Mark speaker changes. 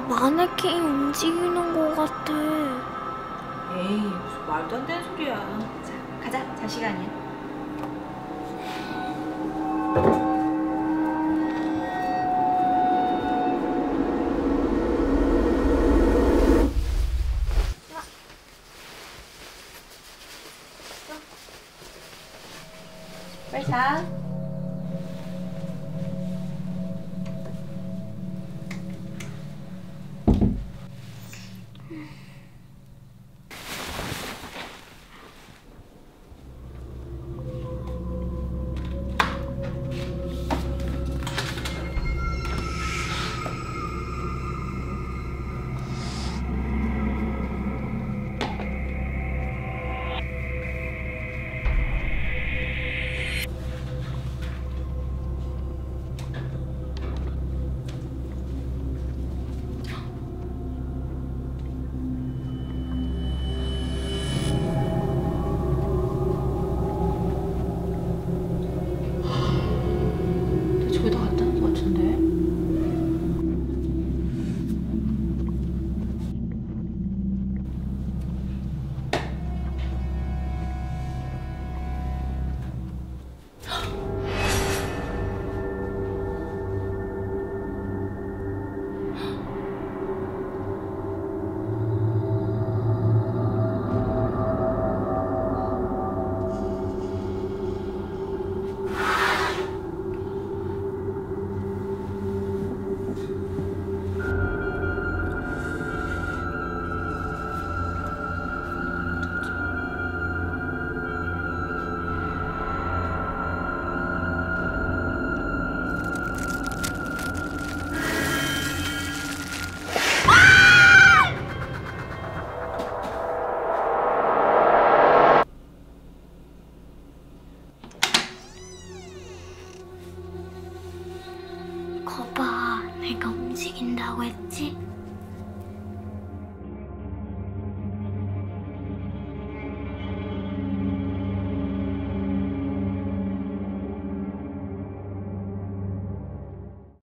Speaker 1: 마네킹이 움직이는 것 같아.
Speaker 2: 에이 무슨 말도 안 되는 소리야. 자 가자 잘 시간이야. 빨리 자. Mm-hmm. 거봐, 내가 움직인다고 했지?